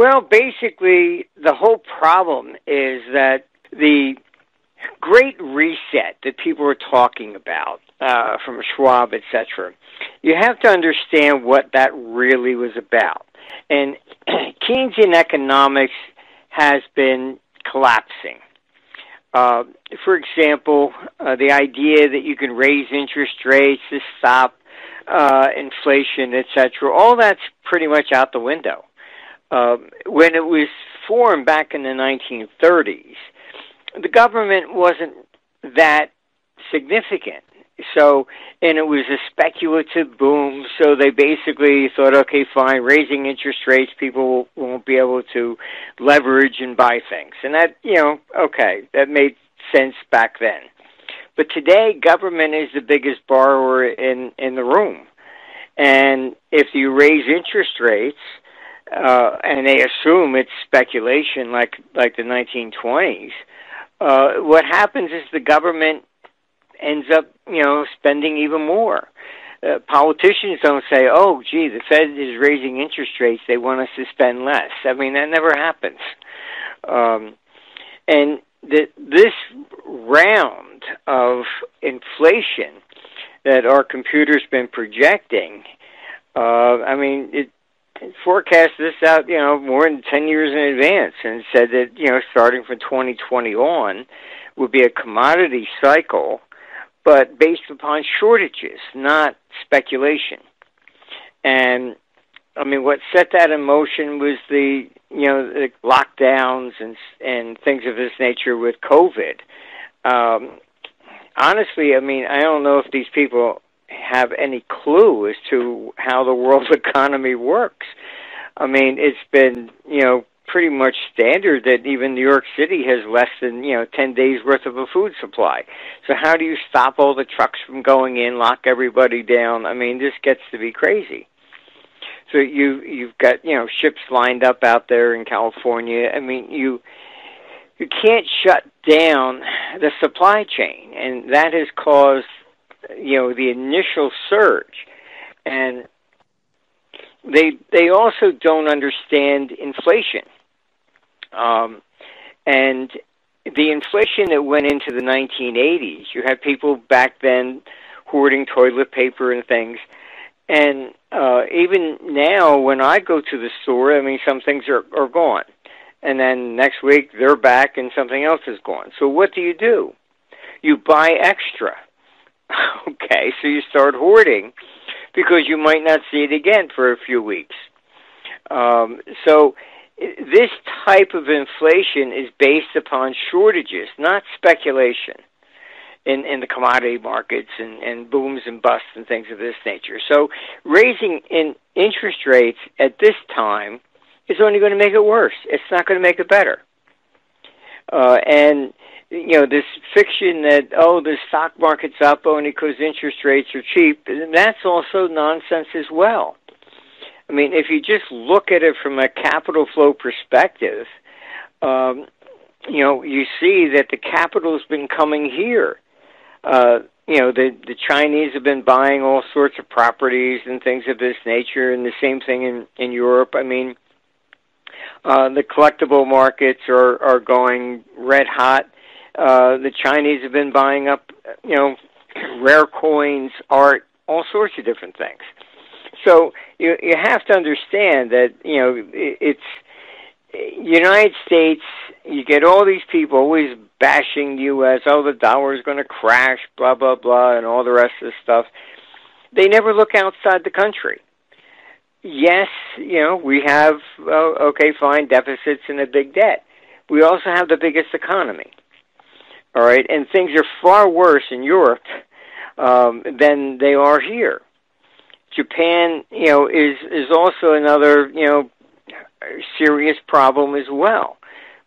Well, basically, the whole problem is that the great reset that people are talking about uh, from Schwab, etc. You have to understand what that really was about. And Keynesian economics has been collapsing. Uh, for example, uh, the idea that you can raise interest rates to stop uh, inflation, etc., all that's pretty much out the window. Uh, when it was formed back in the 1930s, the government wasn't that significant. So, and it was a speculative boom. So they basically thought, okay, fine, raising interest rates, people won't be able to leverage and buy things. And that, you know, okay, that made sense back then. But today, government is the biggest borrower in, in the room. And if you raise interest rates, uh, and they assume it's speculation like, like the 1920s, uh, what happens is the government ends up, you know, spending even more. Uh, politicians don't say, "Oh, gee, the Fed is raising interest rates; they want us to spend less." I mean, that never happens. Um, and the, this round of inflation that our computer's been projecting, uh, I mean, it, it forecast this out, you know, more than 10 years in advance and said that, you know, starting from 2020 on would be a commodity cycle but based upon shortages, not speculation. And I mean, what set that in motion was the you know the lockdowns and and things of this nature with COVID. Um, honestly, I mean, I don't know if these people have any clue as to how the world economy works. I mean, it's been you know pretty much standard that even New York City has less than you know ten days worth of a food supply. So how do you stop all the trucks from going in, lock everybody down? I mean, this gets to be crazy. So you you've got you know ships lined up out there in California. I mean you you can't shut down the supply chain, and that has caused you know the initial surge, and they they also don't understand inflation um, and the inflation that went into the 1980s, you had people back then hoarding toilet paper and things. And uh, even now, when I go to the store, I mean, some things are, are gone. And then next week, they're back and something else is gone. So what do you do? You buy extra. okay, so you start hoarding because you might not see it again for a few weeks. Um, so this type of inflation is based upon shortages, not speculation in, in the commodity markets and, and booms and busts and things of this nature. So raising in interest rates at this time is only going to make it worse. It's not going to make it better. Uh, and you know this fiction that oh the stock market's up only because interest rates are cheap, that's also nonsense as well. I mean, if you just look at it from a capital flow perspective, um, you know, you see that the capital has been coming here. Uh, you know, the the Chinese have been buying all sorts of properties and things of this nature, and the same thing in in Europe. I mean, uh, the collectible markets are are going red hot. Uh, the Chinese have been buying up, you know, rare coins, art, all sorts of different things. So you you have to understand that you know it's United States. You get all these people always bashing the U.S. Oh, the dollar is going to crash, blah blah blah, and all the rest of the stuff. They never look outside the country. Yes, you know we have uh, okay, fine deficits and a big debt. We also have the biggest economy. All right, and things are far worse in Europe um, than they are here. Japan, you know, is is also another, you know, serious problem as well.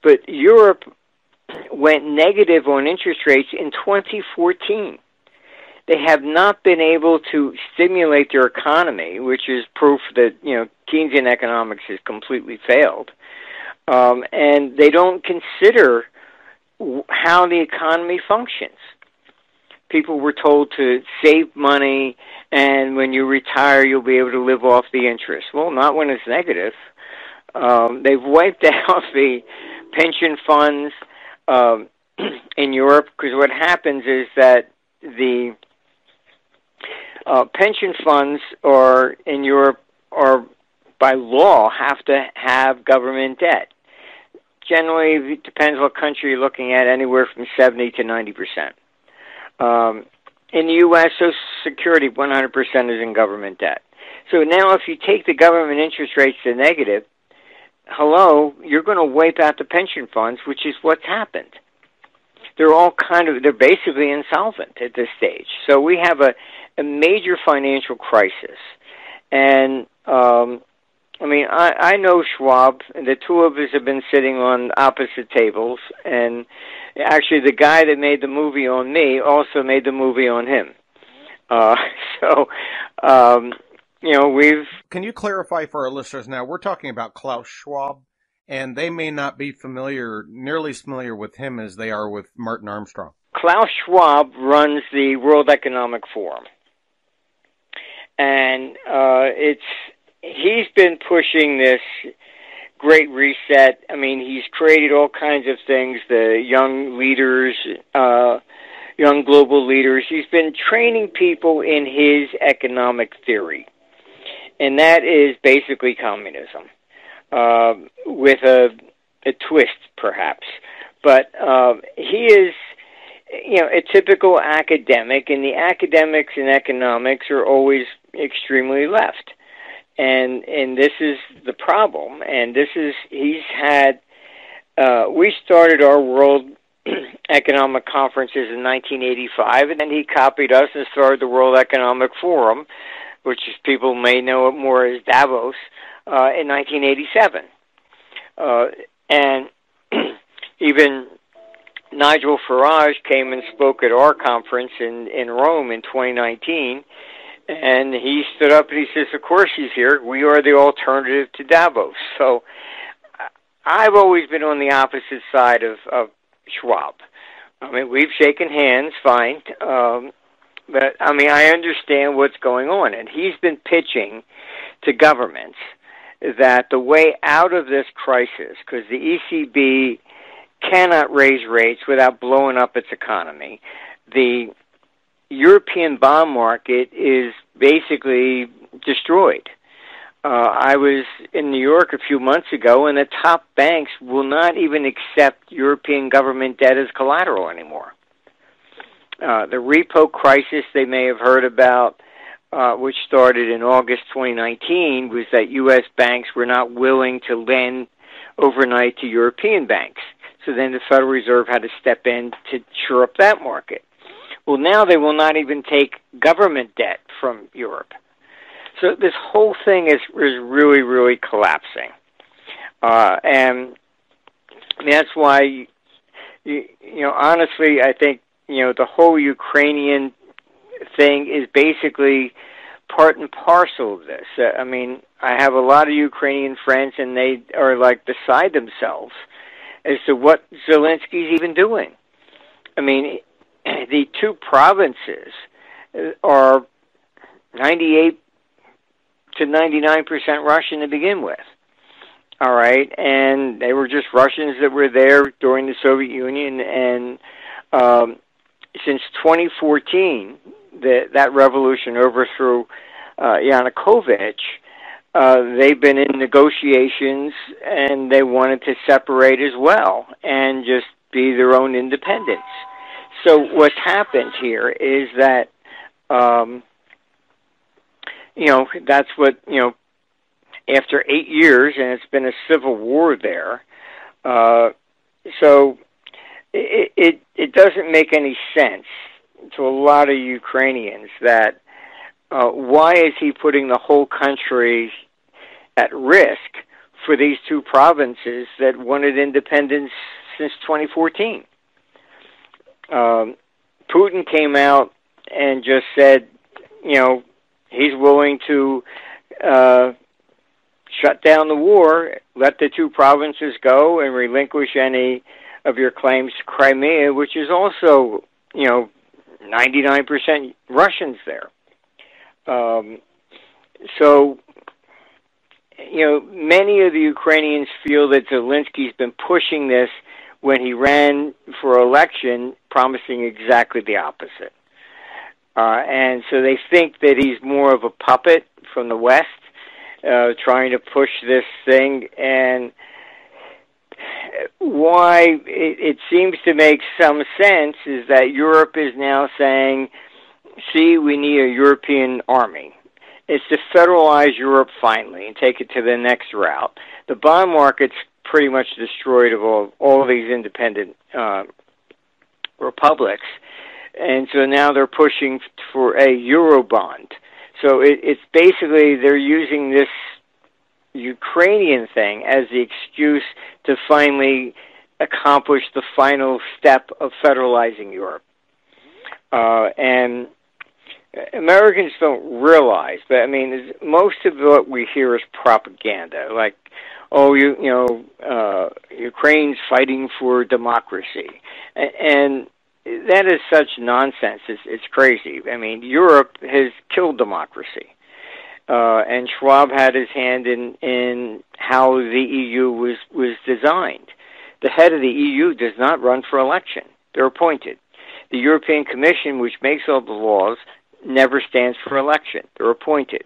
But Europe went negative on interest rates in 2014. They have not been able to stimulate their economy, which is proof that you know Keynesian economics has completely failed. Um, and they don't consider how the economy functions people were told to save money and when you retire you'll be able to live off the interest. Well, not when it's negative. Um, they've wiped out the pension funds um, in Europe because what happens is that the uh, pension funds are in Europe are by law have to have government debt. Generally, depends what country you're looking at, anywhere from 70 to 90 percent. Um, in the U.S., Social Security 100 percent is in government debt. So now, if you take the government interest rates to negative, hello, you're going to wipe out the pension funds, which is what's happened. They're all kind of, they're basically insolvent at this stage. So we have a, a major financial crisis. And, um, I mean, I, I know Schwab, and the two of us have been sitting on opposite tables, and actually the guy that made the movie on me also made the movie on him. Uh, so, um, you know, we've. Can you clarify for our listeners now? We're talking about Klaus Schwab, and they may not be familiar, nearly as familiar with him as they are with Martin Armstrong. Klaus Schwab runs the World Economic Forum, and uh, it's he's been pushing this great reset. I mean, he's created all kinds of things. The young leaders. Uh, young global leaders. He's been training people in his economic theory and that is basically communism uh, with a, a twist, perhaps. But uh, he is, you know, a typical academic, and the academics in economics are always extremely left, and and this is the problem. And this is he's had. Uh, we started our world economic conferences in 1985, and then he copied us and started the World Economic Forum which is, people may know it more as Davos, uh, in 1987. Uh, and even Nigel Farage came and spoke at our conference in, in Rome in 2019. And he stood up and he says, Of course he's here. We are the alternative to Davos. So I've always been on the opposite side of, of Schwab. I mean, we've shaken hands, fine. Um, but I mean, I understand what's going on, and he's been pitching to governments that the way out of this crisis, because the ECB cannot raise rates without blowing up its economy, the European bond market is basically destroyed. Uh, I was in New York a few months ago, and the top banks will not even accept European government debt as collateral anymore. Uh, the repo crisis they may have heard about, uh, which started in August 2019, was that U.S. banks were not willing to lend overnight to European banks. So then the Federal Reserve had to step in to shore up that market. Well, now they will not even take government debt from Europe. So this whole thing is is really really collapsing, uh, and that's why you, you know honestly I think you know the whole Ukrainian thing is basically part and parcel of this. Uh, I mean, I have a lot of Ukrainian friends, and they are like beside themselves as to what Zelensky's even doing. I mean, the two provinces are 98 to 99% Russian to begin with. All right, and they were just Russians that were there during the Soviet Union, and um, since 2014, the, that revolution overthrew uh, Yanukovych. Uh, they've been in negotiations and they wanted to separate as well and just be their own independence. So what's happened here is that, um, you know, that's what you know. After eight years, and it's been a civil war there. Uh, so it, it it doesn't make any sense to a lot of Ukrainians that uh, why is he putting the whole country at risk for these two provinces that wanted independence since 2014? Um, Putin came out and just said, you know, he's willing to uh, shut down the war, let the two provinces go, and relinquish any of your claims to Crimea, which is also, you know, 99% Russians there. Um, so you know, many of the Ukrainians feel that Zelensky's been pushing this when he ran for election, promising exactly the opposite. Uh, and so they think that he's more of a puppet from the West, uh, trying to push this thing. And why it, it seems to make some sense is that Europe is now saying, see, we need a European army. It's to federalize Europe finally and take it to the next route. The bond market's pretty much destroyed of all, all of these independent uh, republics. And so now they're pushing for a Eurobond. So it, it's basically they're using this Ukrainian thing as the excuse to finally accomplish the final step of federalizing Europe. Uh, and Americans don't realize that. I mean, most of what we hear is propaganda. Like, oh, you you know, uh, Ukraine's fighting for democracy, and that is such nonsense. It's, it's crazy. I mean, Europe has killed democracy uh, and Schwab had his hand in in how the EU was was designed. The head of the EU does not run for election; they're appointed. The European Commission, which makes all the laws, never stands for election; they're appointed.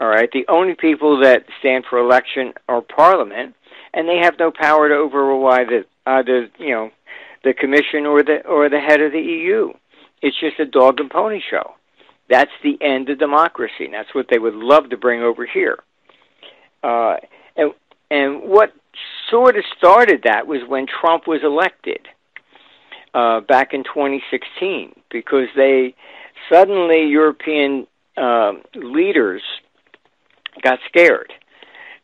All right. The only people that stand for election are Parliament, and they have no power to override the either you know the Commission or the or the head of the EU. It's just a dog and pony show. That's the end of democracy. And that's what they would love to bring over here. Uh, and and what sort of started that was when Trump was elected uh, back in 2016, because they suddenly European uh, leaders got scared,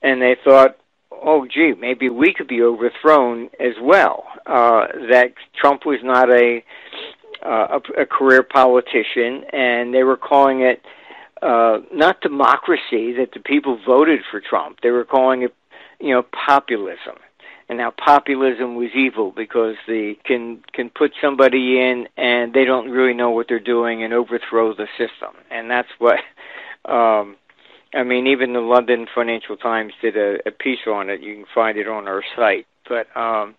and they thought, "Oh, gee, maybe we could be overthrown as well." Uh, that Trump was not a uh, a, a career politician, and they were calling it uh, not democracy that the people voted for Trump. They were calling it, you know, populism. And now populism was evil because they can can put somebody in and they don't really know what they're doing and overthrow the system. And that's what um I mean even the London Financial Times did a, a piece on it. You can find it on our site. But um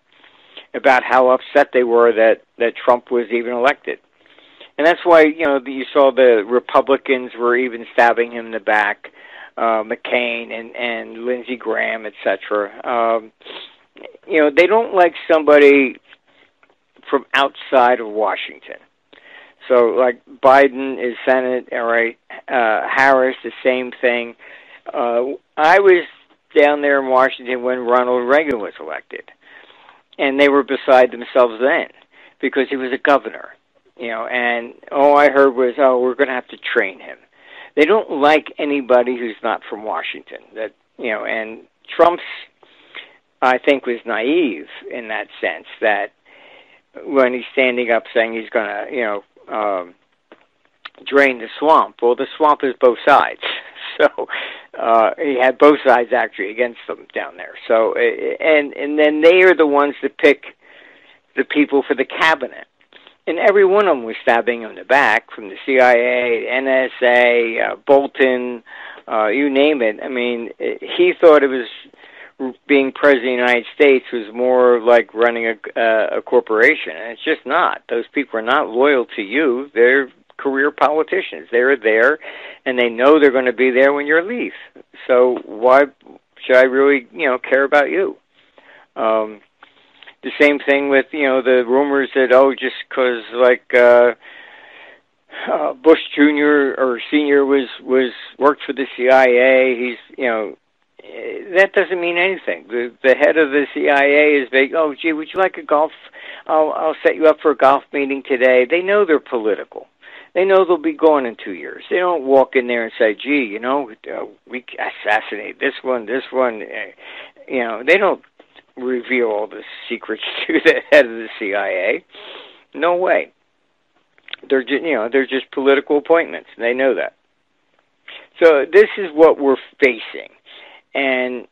about how upset they were that that Trump was even elected. And that's why you know you saw the Republicans were even stabbing him in the back, uh, McCain and and Lindsey Graham, etc. Um, you know they don't like somebody from outside of Washington. So like Biden is Senate, all right. Uh, Harris, the same thing. Uh, I was down there in Washington when Ronald Reagan was elected and they were beside themselves then because he was a governor, you know. And all I heard was, "Oh, we're going to have to train him." They don't like anybody who's not from Washington. That you know, and Trump's, I think, was naive in that sense that when he's standing up saying he's going to, you know. Um, drain the swamp. Well, the swamp is both sides. So uh, he had both sides actually against them down there. So and and then they are the ones that pick the people for the cabinet. And every one of them was stabbing him in the back, from the CIA, NSA, uh, Bolton, uh, you name it. I mean, he thought it was being president of the United States was more like running a, uh, a corporation, and it's just not. Those people are not loyal to you. They're career politicians. They're there, and they know they're going to be there when you're leave. So why should I really, you know, care about you? Um, the same thing with you know the rumors that oh just because like uh, uh, Bush Jr. or Senior was was worked for the CIA, he's you know that doesn't mean anything. The the head of the CIA is big. Oh, gee, would you like a golf? I'll I'll set you up for a golf meeting today. They know they're political they know they'll be gone in two years. They don't walk in there and say, "Gee, you know, uh, we assassinate this one, this one." Uh, you know, they don't reveal all the secrets to the head of the CIA. No way. They're just, you know, they're just political appointments. And They know that. So this is what we're facing, and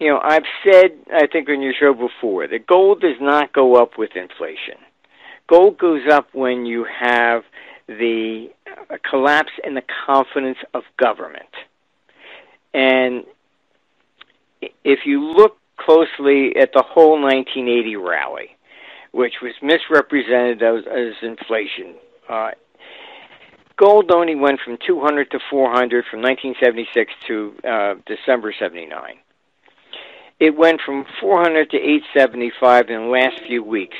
you know, I've said, I think on your show before, that gold does not go up with inflation. Gold goes up when you have the collapse in the confidence of government. And if you look closely at the whole 1980 rally, which was misrepresented as, as inflation, uh, gold only went from 200 to 400 from 1976 to uh, December 79. It went from 400 to 875 in the last few weeks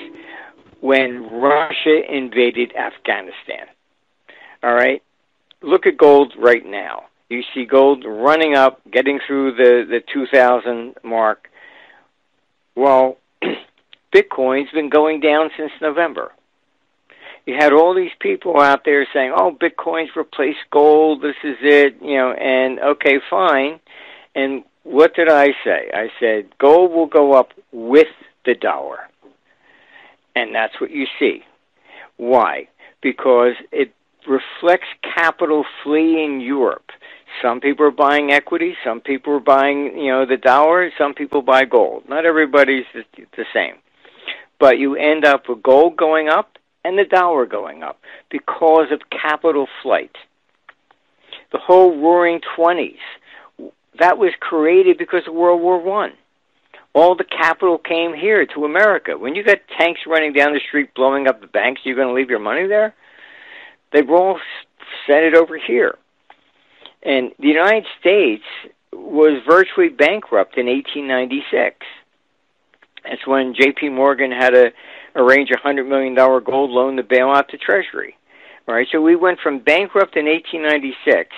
when Russia invaded Afghanistan. All right? Look at gold right now. You see gold running up, getting through the, the 2000 mark. Well, Bitcoin's been going down since November. You had all these people out there saying, "Oh, Bitcoin's replaced gold. This is it," you know, and okay, fine. And what did I say? I said gold will go up with the dollar. And that's what you see. Why? Because it reflects capital fleeing Europe. Some people are buying equity, some people are buying, you know, the dollar, some people buy gold. Not everybody's the same. But you end up with gold going up and the dollar going up because of capital flight. The whole roaring 20s, that was created because of World War One. All the capital came here to America. When you got tanks running down the street blowing up the banks, you're going to leave your money there? They all sent it over here. And the United States was virtually bankrupt in 1896. That's when J.P. Morgan had to arrange a $100 million gold loan to bail out the Treasury. Right, so we went from bankrupt in 1896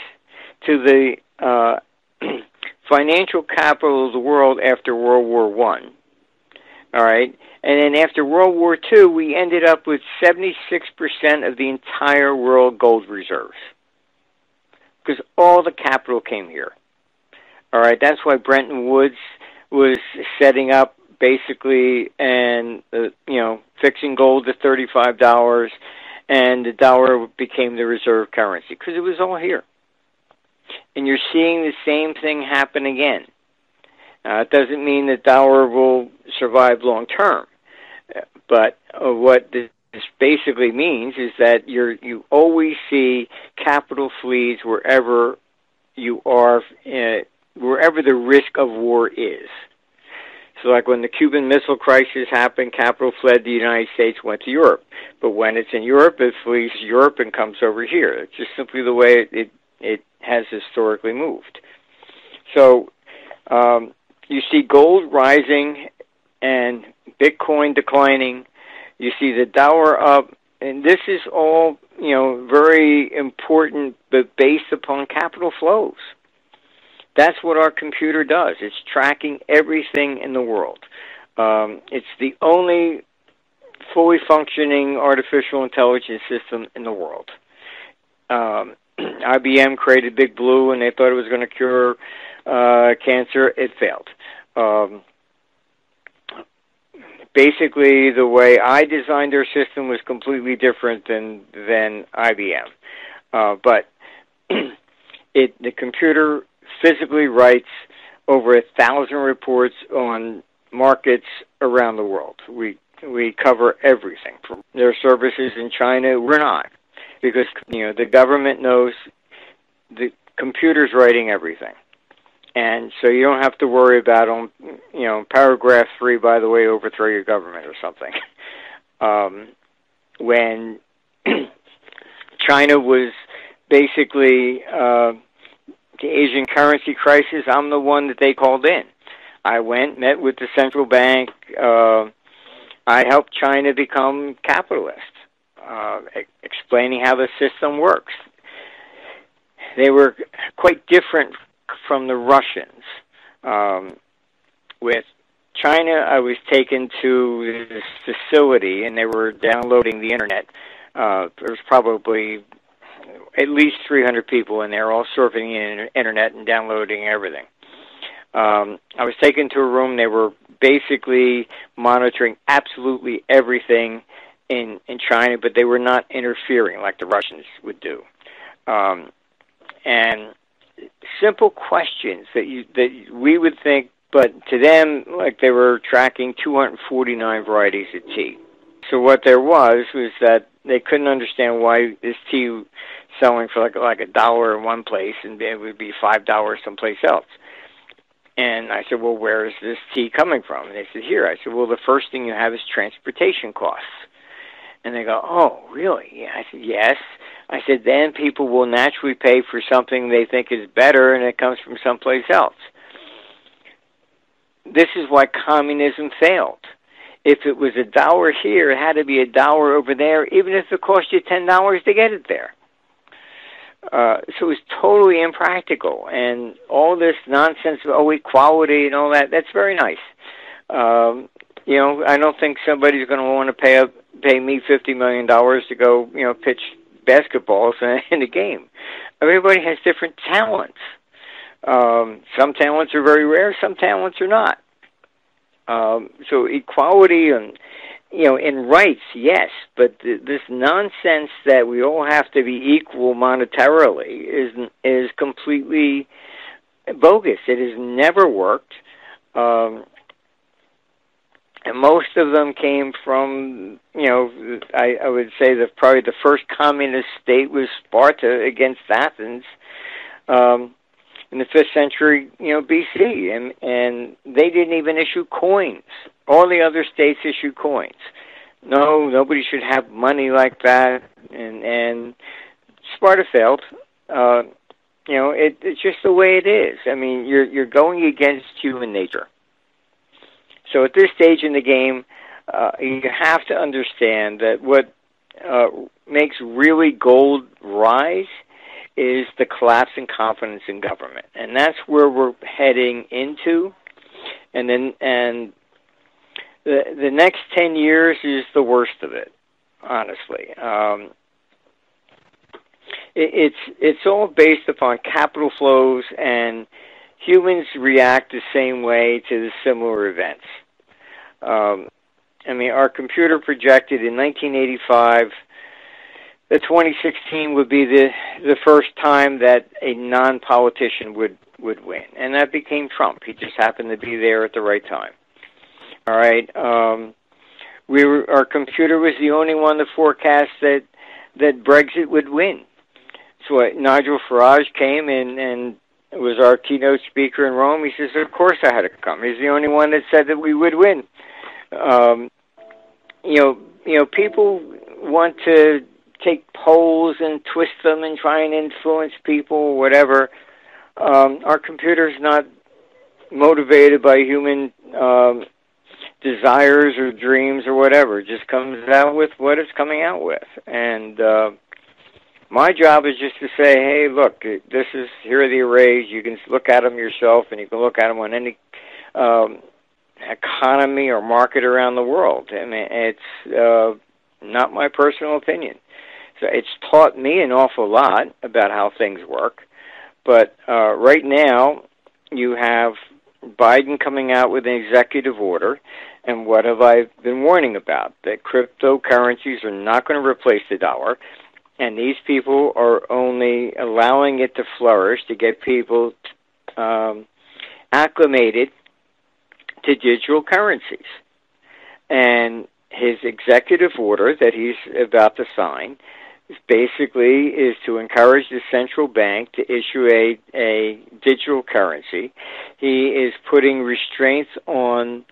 to the uh, financial capital of the world after World War One. All right, and then after World War II, we ended up with 76% of the entire world gold reserves because all the capital came here. All right, that's why Bretton Woods was setting up basically and uh, you know fixing gold to thirty-five dollars, and the dollar became the reserve currency because it was all here. And you're seeing the same thing happen again. Uh, it doesn't mean that dollar will survive long term, but uh, what this basically means is that you're you always see capital flees wherever you are, uh, wherever the risk of war is. So, like when the Cuban Missile Crisis happened, capital fled the United States, went to Europe. But when it's in Europe, it flees Europe and comes over here. It's just simply the way it it, has historically moved. So, um, you see gold rising and Bitcoin declining. You see the dollar up, and this is all you know very important, but based upon capital flows. That's what our computer does. It's tracking everything in the world. Um, it's the only fully functioning artificial intelligence system in the world. Um, IBM created Big Blue and they thought it was going to cure uh, cancer. It failed. Um, basically, the way I designed their system was completely different than than IBM. Uh, but it the computer physically writes over a thousand reports on markets around the world. We we cover everything from their services in China. We're not because you know the government knows the computer's writing everything, and so you don't have to worry about on you know paragraph three. By the way, overthrow your government or something. Um, when China was basically uh, the Asian currency crisis, I'm the one that they called in. I went, met with the central bank. Uh, I helped China become capitalist, uh, explaining how the system works. They were quite different from the Russians. Um, with China, I was taken to this facility, and they were downloading the internet. Uh, there was probably at least 300 people in there, all surfing the internet and downloading everything. Um, I was taken to a room. They were basically monitoring absolutely everything in in China, but they were not interfering like the Russians would do. Um, and simple questions that you that we would think, but to them, like they were tracking 249 varieties of tea. So what there was was that they couldn't understand why this tea selling for like like a dollar in one place, and it would be five dollars someplace else. And I said, well, where is this tea coming from? And they said, here. I said, well, the first thing you have is transportation costs. And they go, oh, really? I said, yes. I said, then people will naturally pay for something they think is better and it comes from someplace else. This is why communism failed. If it was a dollar here, it had to be a dollar over there, even if it cost you ten dollars to get it there. Uh, so it was totally impractical, and all this nonsense of oh equality and all that. That's very nice. Um, you know, I don't think somebody's going to want to pay up, pay me fifty million dollars to go, you know, pitch basketballs in a game. Everybody has different talents. Um, some talents are very rare, some talents are not. Um, so equality and you know in rights, yes, but th- this nonsense that we all have to be equal monetarily is is completely bogus. It has never worked. Um, and most of them came from, you know, I, I would say that probably the first communist state was Sparta against Athens. Um, in the fifth century, you know, BC, and and they didn't even issue coins. All the other states issued coins. No, nobody should have money like that, and and Sparta failed. Uh, you know, it, it's just the way it is. I mean, you're you're going against human nature. So at this stage in the game, uh, you have to understand that what uh, makes really gold rise is the collapse in confidence in government, and that's where we're heading into. And then, and the the next ten years is the worst of it, honestly. Um, it, it's it's all based upon capital flows, and humans react the same way to the similar events. Um, I mean, our computer projected in 1985 that 2016 would be the the first time that a non-politician would would win, and that became Trump. He just happened to be there at the right time. All right, um, we were, our computer was the only one to forecast that that Brexit would win. So uh, Nigel Farage came in and was our keynote speaker in Rome. He says, "Of course I had to come." He's the only one that said that we would win. Um, you know, you know, people want to take polls and twist them and try and influence people whatever. Um, our computer's not motivated by human um, desires or dreams or whatever. It just comes out with what it's coming out with. And uh, my job is just to say, hey, look, this is here are the arrays. You can look at them yourself, and you can look at them on any um, economy or market around the world. I mean, it's uh, not my personal opinion. So it's taught me an awful lot about how things work. But uh, right now, you have Biden coming out with an executive order. And what have I been warning about? That cryptocurrencies are not going to replace the dollar. And these people are only allowing it to flourish to get people um, acclimated to digital currencies. And his executive order that he's about to sign basically is to encourage the central bank to issue a, a digital currency. He is putting restraints on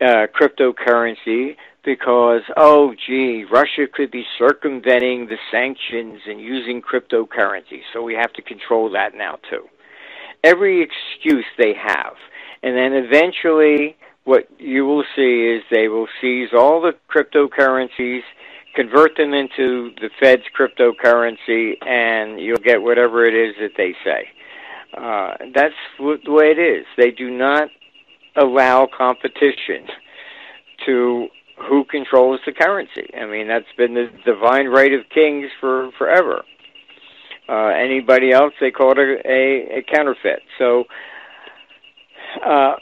uh, cryptocurrency because, oh, gee, Russia could be circumventing the sanctions and using cryptocurrency, so we have to control that now, too. Every excuse they have. And then eventually, what you will see is they will seize all the cryptocurrencies convert them into the Fed's cryptocurrency, and you'll get whatever it is that they say. Uh, that's the way it is. They do not allow competition to who controls the currency. I mean, that's been the divine right of kings for forever. Uh, anybody else, they call it a, a, a counterfeit. So uh,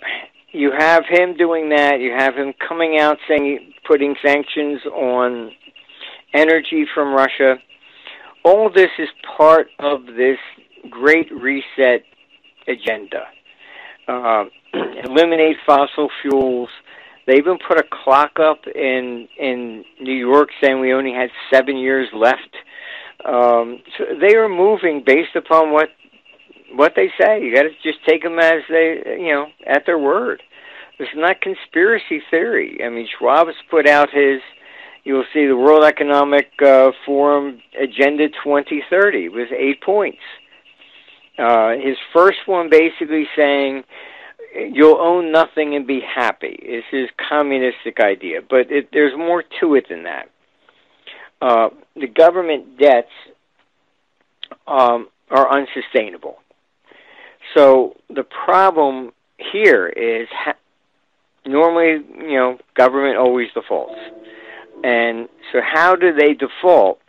you have him doing that. You have him coming out saying, putting sanctions on energy from Russia. All this is part of this great reset agenda. Uh, eliminate fossil fuels. They even put a clock up in in New York saying we only had seven years left Um, so they are moving based upon what what they say. You got to just take them as they, you know, at their word. This is not conspiracy theory. I mean, Schwab has put out his. You will see the World Economic uh, Forum Agenda 2030 with eight points. Uh, his first one basically saying you'll own nothing and be happy is his communistic idea, but it, there's more to it than that. Uh, the government debts um, are unsustainable. So the problem here is ha- normally, you know, government always defaults. And so how do they default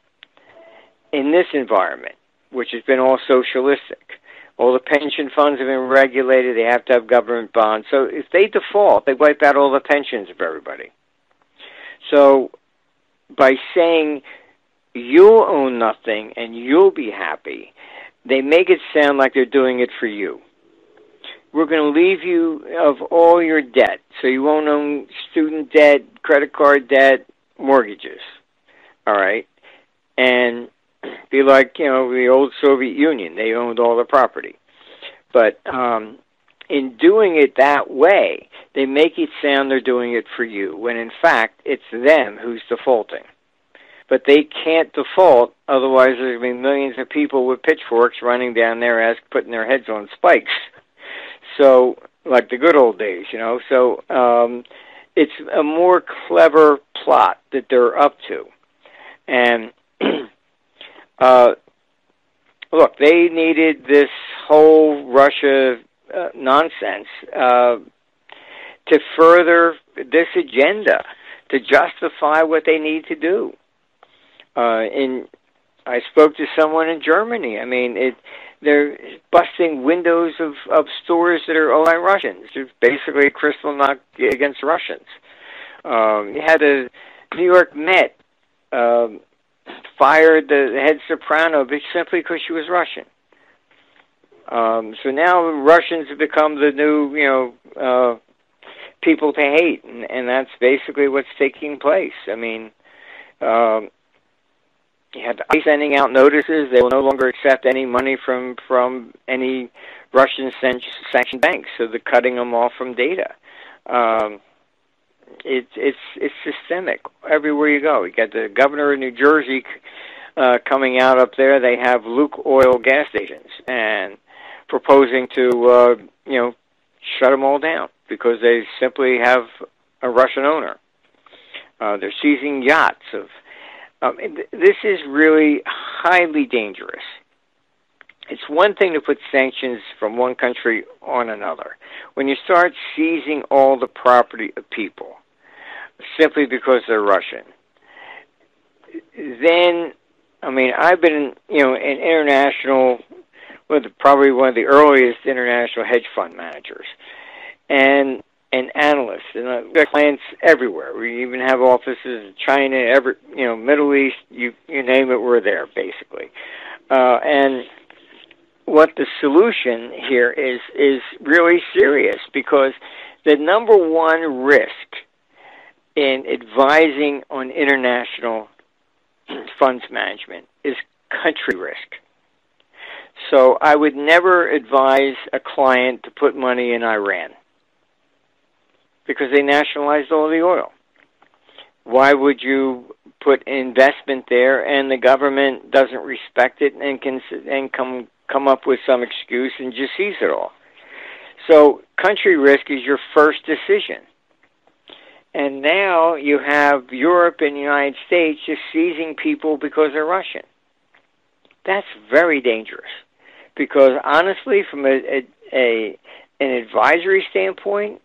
in this environment, which has been all socialistic? All the pension funds have been regulated. They have to have government bonds. So if they default, they wipe out all the pensions of everybody. So by saying you'll own nothing and you'll be happy, they make it sound like they're doing it for you. We're going to leave you of all your debt, so you won't own student debt, credit card debt, mortgages. All right, and be like you know the old Soviet Union; they owned all the property. But um, in doing it that way, they make it sound they're doing it for you, when in fact it's them who's defaulting but they can't default. Otherwise, to be millions of people with pitchforks running down there, as putting their heads on spikes. So, like the good old days, you know. So, um, it's a more clever plot that they're up to, and uh, look, they needed this whole Russia uh, nonsense uh, to further this agenda to justify what they need to do uh, in I spoke to someone in Germany. I mean, it they're busting windows of of stores that are owned by Russians. It's basically a Kristallnacht against Russians. Um, you had a New York Met um, fired the head soprano simply because she was Russian. Um, so now Russians have become the new, you know, uh, people to hate, and, and that's basically what's taking place. I mean, um, you had ICE sending out notices they will no longer accept any money from from any Russian sanctioned banks, so they're cutting them off from data. Um, it's it's it's systemic everywhere you go. You got the governor of New Jersey uh, coming out up there. They have Lukoil gas stations and proposing to uh, you know shut them all down because they simply have a Russian owner. Uh, they're seizing yachts of um, this is really highly dangerous. It's one thing to put sanctions from one country on another. When you start seizing all the property of people simply because they're Russian, then, I mean, I've been, you know, an international, well, probably one of the earliest international hedge fund managers. And and analysts, and uh, clients everywhere. We even have offices in China, every you know, Middle East, you you name it, we're there basically. Uh, and what the solution here is is really serious because the number one risk in advising on international funds management is country risk. So I would never advise a client to put money in Iran because they nationalized all the oil. Why would you put investment there and the government doesn't respect it and can and come come up with some excuse and just seize it all? So country risk is your first decision. And now you have Europe and the United States just seizing people because they're Russian. That's very dangerous. Because honestly, from a, a, a an advisory standpoint,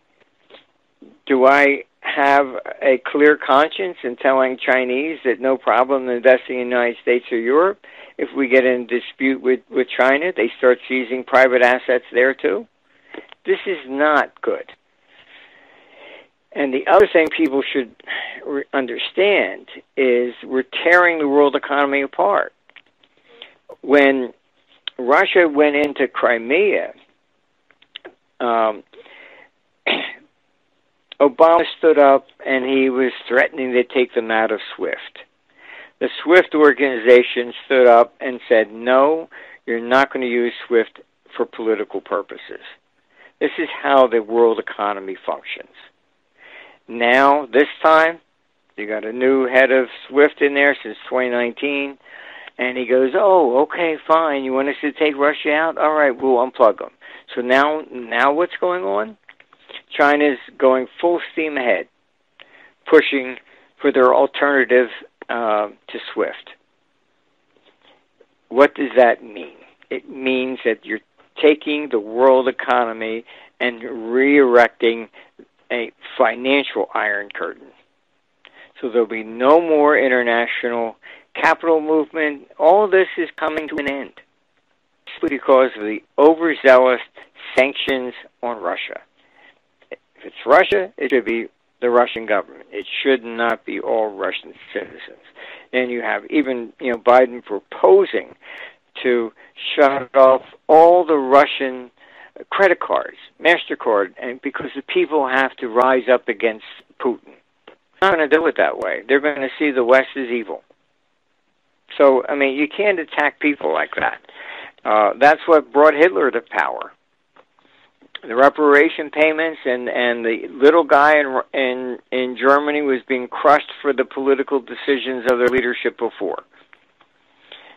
do I have a clear conscience in telling Chinese that no problem investing in the United States or Europe? If we get in dispute with, with China, they start seizing private assets there too? This is not good. And the other thing people should understand is we're tearing the world economy apart. When Russia went into Crimea, um, Obama stood up and he was threatening to take them out of SWIFT. The SWIFT organization stood up and said, no, you're not going to use SWIFT for political purposes. This is how the world economy functions. Now, this time, you got a new head of SWIFT in there since 2019, and he goes, "Oh, okay, fine. You want us to take Russia out? All right, we'll unplug them." So now, now what's going on? China's going full steam ahead, pushing for their alternative uh, to SWIFT. What does that mean? It means that you're taking the world economy and re-erecting a financial iron curtain. So there'll be no more international capital movement. All this is coming to an end because of the overzealous sanctions on Russia. It's Russia, it should be the Russian government. It should not be all Russian citizens. And you have even you know Biden proposing to shut off all the Russian credit cards, Mastercard, and because the people have to rise up against Putin. They're not going to do it that way. They're going to see the West as evil. So I mean, you can't attack people like that. Uh, that's what brought Hitler to power. The reparation payments and and the little guy in in in Germany was being crushed for the political decisions of their leadership before,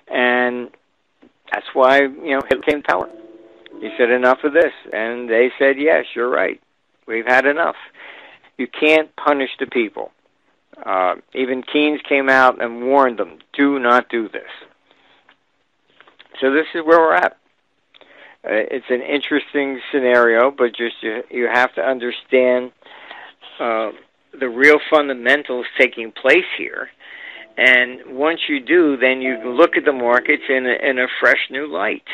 and that's why you know Hitler came to power. He said enough of this, and they said yes, you're right. We've had enough. You can't punish the people. Uh, even Keynes came out and warned them, do not do this. So this is where we're at. Uh, it's an interesting scenario, but just you, you have to understand uh, the real fundamentals taking place here. And once you do, then you look at the markets in a, in a fresh new light.